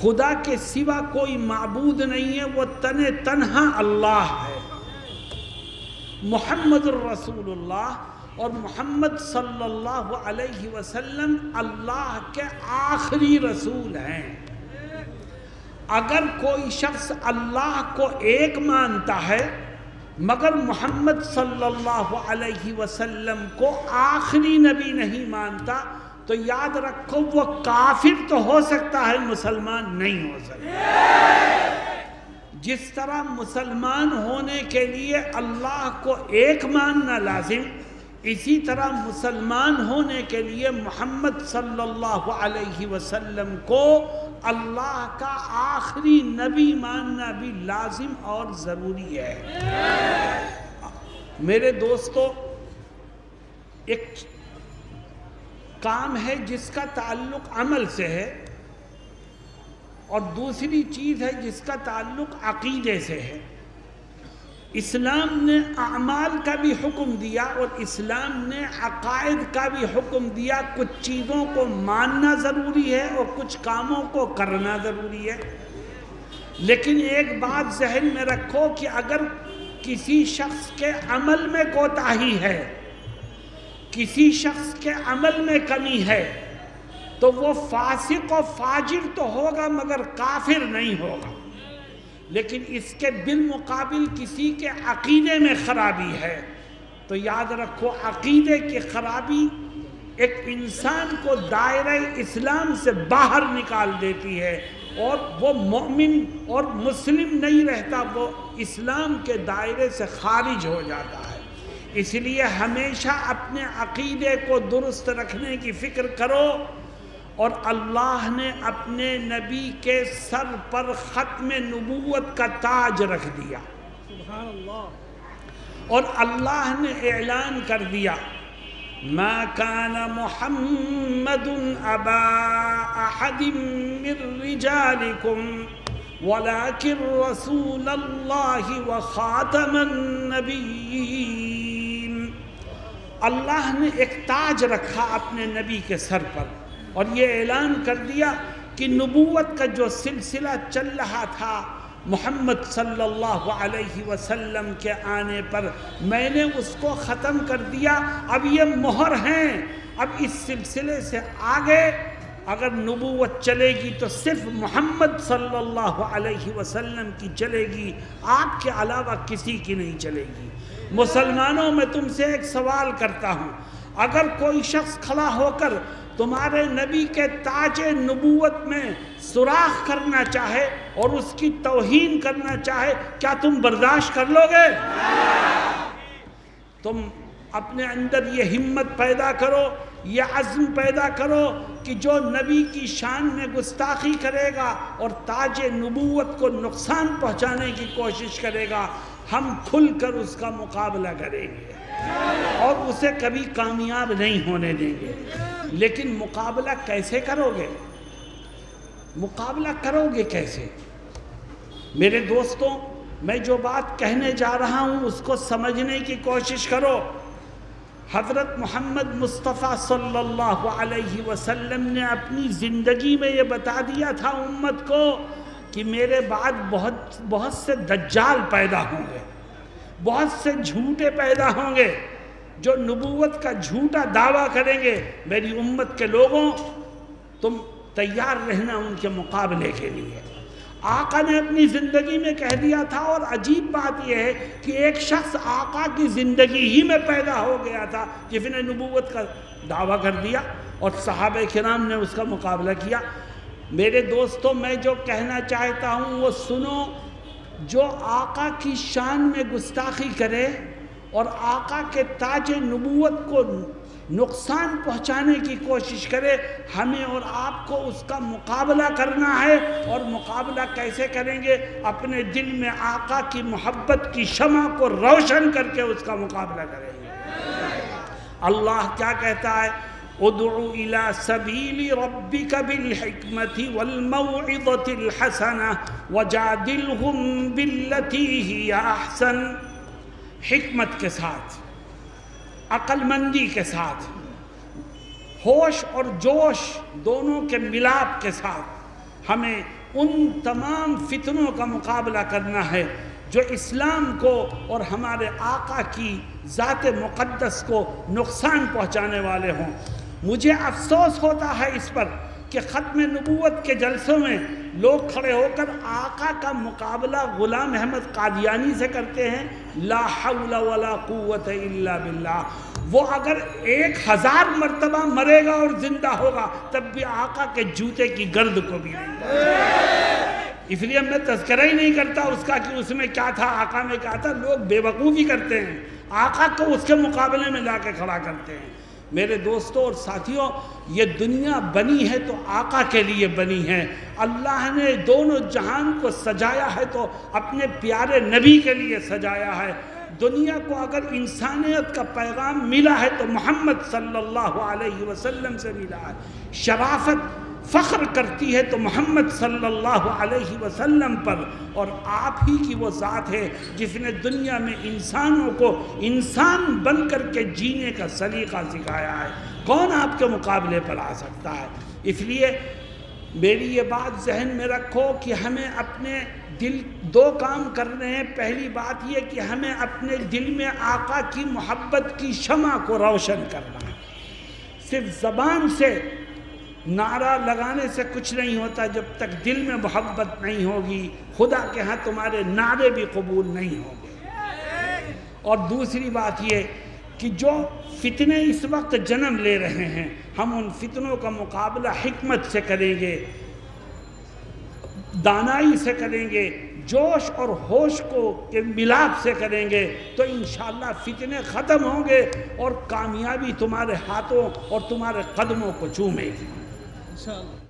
خدا کے سوا کوئی معبود نہیں ہے، وہ تن تنہا اللہ ہے۔ محمد الرسول اللہ۔ اور محمد صلی اللہ علیہ وسلم اللہ کے آخری رسول ہیں۔ اگر کوئی شخص اللہ کو ایک مانتا ہے، مگر محمد صلی اللہ علیہ وسلم کو آخری نبی نہیں مانتا تو یاد رکھو وہ کافر تو ہو سکتا ہے، مسلمان نہیں ہو سکتا۔ جس طرح مسلمان ہونے کے لیے اللہ کو ایک ماننا لازم، اسی طرح مسلمان ہونے کے لیے محمد صلی اللہ علیہ وسلم کو اللہ کا آخری نبی ماننا بھی لازم اور ضروری ہے۔ میرے دوستو، ایک کام ہے جس کا تعلق عمل سے ہے اور دوسری چیز ہے جس کا تعلق عقیدے سے ہے۔ اسلام نے اعمال کا بھی حکم دیا اور اسلام نے عقائد کا بھی حکم دیا۔ کچھ چیزوں کو ماننا ضروری ہے اور کچھ کاموں کو کرنا ضروری ہے۔ لیکن ایک بات ذہن میں رکھو کہ اگر کسی شخص کے عمل میں کوتاہی ہے کسی شخص کے عمل میں کمی ہے، تو وہ فاسق و فاجر تو ہوگا مگر کافر نہیں ہوگا۔ لیکن اس کے بالمقابل کسی کے عقیدے میں خرابی ہے۔ تو یاد رکھو، عقیدے کی خرابی ایک انسان کو دائرہ اسلام سے باہر نکال دیتی ہے۔ اور وہ مومن اور مسلم نہیں رہتا، وہ اسلام کے دائرے سے خارج ہو جاتا۔ ہے اس لیے ہمیشہ اپنے عقیدے کو درست رکھنے کی فکر کرو اور اللہ نے اپنے نبی کے سر پر ختم نبوت کا تاج رکھ دیا۔ سبحان اللہ۔ اور اللہ نے اعلان کر دیا ما كان محمد ابا احد من رجالكم ولكن رسول الله وخاتم النبيين اللہ نے ایک تاج رکھا اپنے نبی کے سر پر اور یہ اعلان کر دیا کہ نبوت کا جو سلسلہ چل رہا تھا محمد صلی اللہ علیہ وسلم کے آنے پر، میں نے اس کو ختم کر دیا۔ اب یہ مہر ہیں۔ اب اس سلسلے سے آگے اگر نبوت چلے گی تو صرف محمد صلی اللہ علیہ وسلم کی چلے گی۔ آپ کے علاوہ کسی کی نہیں چلے گی۔ مسلمانوں میں تم سے ایک سوال کرتا ہوں۔ اگر کوئی شخص کھڑا ہو کر تمہارے نبی کے تاج نبوت میں سوراخ کرنا چاہے اور اس کی توہین کرنا چاہے، کیا تم برداشت کر لو گے؟ تم اپنے اندر یہ ہمت پیدا کرو یہ عزم پیدا کرو کہ جو نبی کی شان میں گستاخی کرے گا اور تاج نبوت کو نقصان پہنچانے کی کوشش کرے گا، ہم کھل کر اس کا مقابلہ کریں گے۔ اور اسے کبھی کامیاب نہیں ہونے دیں گے۔ لیکن مقابلہ کیسے کرو گے؟ مقابلہ کرو گے کیسے؟ میرے دوستوں، میں جو بات کہنے جا رہا ہوں اس کو سمجھنے کی کوشش کرو۔ حضرت محمد مصطفیٰ صلی اللہ علیہ وسلم نے اپنی زندگی میں یہ بتا دیا تھا امت کو کہ میرے بعد بہت بہت سے دجال پیدا ہوں گے، بہت سے جھوٹے پیدا ہوں گے۔ جو نبوت کا جھوٹا دعویٰ کریں گے، میری امت کے لوگوں، تم تیار رہنا ان کے مقابلے کے لیے۔ آقا نے اپنی زندگی میں کہہ دیا تھا اور عجیب بات یہ ہے کہ ایک شخص آقا کی زندگی ہی میں پیدا ہو گیا تھا جس نے نبوت کا دعویٰ کر دیا اور صحابہ کرام نے اس کا مقابلہ کیا۔ میرے دوستوں، میں جو کہنا چاہتا ہوں، وہ سنو، جو آقا کی شان میں گستاخی کرے اور آقا کے تاج نبوت کو نقصان پہنچانے کی کوشش کرے، ہمیں اور آپ کو اس کا مقابلہ کرنا ہے۔ اور مقابلہ کیسے کریں گے؟ اپنے دل میں آقا کی محبت کی شمع کو روشن کر کے اس کا مقابلہ کریں گے۔ اللہ کیا کہتا ہے؟ ادعو الى سبیل ربک بالحکمت والموعظت الحسنہ وجادلہم باللتی ہی احسن۔ حکمت کے ساتھ، عقل مندی کے ساتھ، ہوش اور جوش دونوں کے ملاپ کے ساتھ ہمیں ان تمام فتنوں کا مقابلہ کرنا ہے جو اسلام کو اور ہمارے آقا کی ذات مقدس کو نقصان پہنچانے والے ہوں۔ مجھے افسوس ہوتا ہے اس پر کہ ختم نبوت کے جلسوں میں لوگ کھڑے ہو کر آقا کا مقابلہ غلام احمد قادیانی سے کرتے ہیں۔ لا حول ولا قوت الا باللہ۔ وہ اگر ایک ہزار مرتبہ مرے گا اور زندہ ہوگا، تب بھی آقا کے جوتے کی گرد کو بھی نہیں۔ اس لیے میں تذکرہ ہی نہیں کرتا اس کا کہ اس میں کیا تھا۔ آقا میں کیا تھا؟ لوگ بے وقوفی کرتے ہیں۔ آقا کو اس کے مقابلے میں لا کے کھڑا کرتے ہیں۔ میرے دوستوں اور ساتھیوں، یہ دنیا بنی ہے تو آقا کے لیے بنی ہے۔ اللہ نے دونوں جہان کو سجایا ہے تو اپنے پیارے نبی کے لیے سجایا ہے۔ دنیا کو اگر انسانیت کا پیغام ملا ہے تو محمد صلی اللہ علیہ وسلم سے ملا ہے۔ شرافت فخر کرتی ہے تو محمد صلی اللہ علیہ وسلم پر اور آپ ہی کی وہ ذات ہے جس نے دنیا میں انسانوں کو انسان بن کر کے جینے کا سلیقہ سکھایا ہے۔ کون آپ کے مقابلے پر آ سکتا ہے؟ اس لیے میری یہ بات ذہن میں رکھو کہ ہمیں اپنے دل دو کام کرنے ہیں۔ پہلی بات یہ کہ ہمیں اپنے دل میں آقا کی محبت کی شمع کو روشن کرنا ہے۔ صرف زبان سے نعرہ لگانے سے کچھ نہیں ہوتا جب تک دل میں محبت نہیں ہوگی، خدا کے ہاں تمہارے نعرے بھی قبول نہیں ہوں گے۔ اور دوسری بات یہ کہ جو فتنے اس وقت جنم لے رہے ہیں، ہم ان فتنوں کا مقابلہ حکمت سے کریں گے، دانائی سے کریں گے، جوش اور ہوش کو کے ملاپ سے کریں گے تو انشاءاللہ فتنے ختم ہوں گے اور کامیابی تمہارے ہاتھوں اور تمہارے قدموں کو چومے گی۔ ان شاء اللہ